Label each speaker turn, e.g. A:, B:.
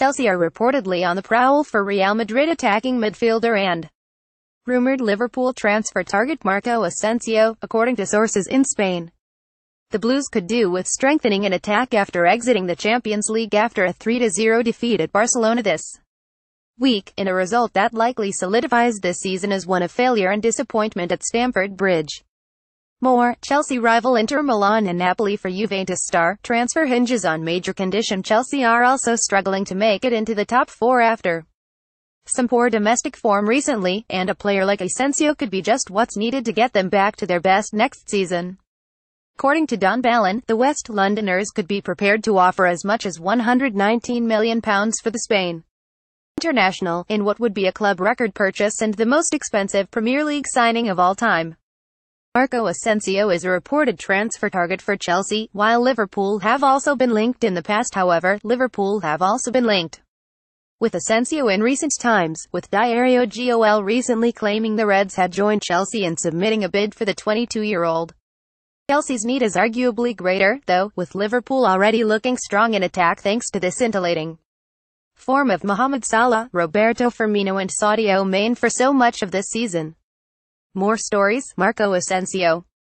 A: Chelsea are reportedly on the prowl for Real Madrid attacking midfielder and rumored Liverpool transfer target Marco Asensio, according to sources in Spain. The Blues could do with strengthening an attack after exiting the Champions League after a 3-0 defeat at Barcelona this week, in a result that likely solidifies this season as one of failure and disappointment at Stamford Bridge. More, Chelsea rival Inter Milan and Napoli for Juventus star, transfer hinges on major condition Chelsea are also struggling to make it into the top four after some poor domestic form recently, and a player like Asensio could be just what's needed to get them back to their best next season. According to Don Balón, the West Londoners could be prepared to offer as much as £119 million for the Spain international, in what would be a club record purchase and the most expensive Premier League signing of all time. Marco Asensio is a reported transfer target for Chelsea, while Liverpool have also been linked in the past however, Liverpool have also been linked with Asensio in recent times, with Diario GOL recently claiming the Reds had joined Chelsea in submitting a bid for the 22-year-old. Chelsea's need is arguably greater, though, with Liverpool already looking strong in attack thanks to the scintillating form of Mohamed Salah, Roberto Firmino and Sadio Mane for so much of this season. More stories, Marco Asensio.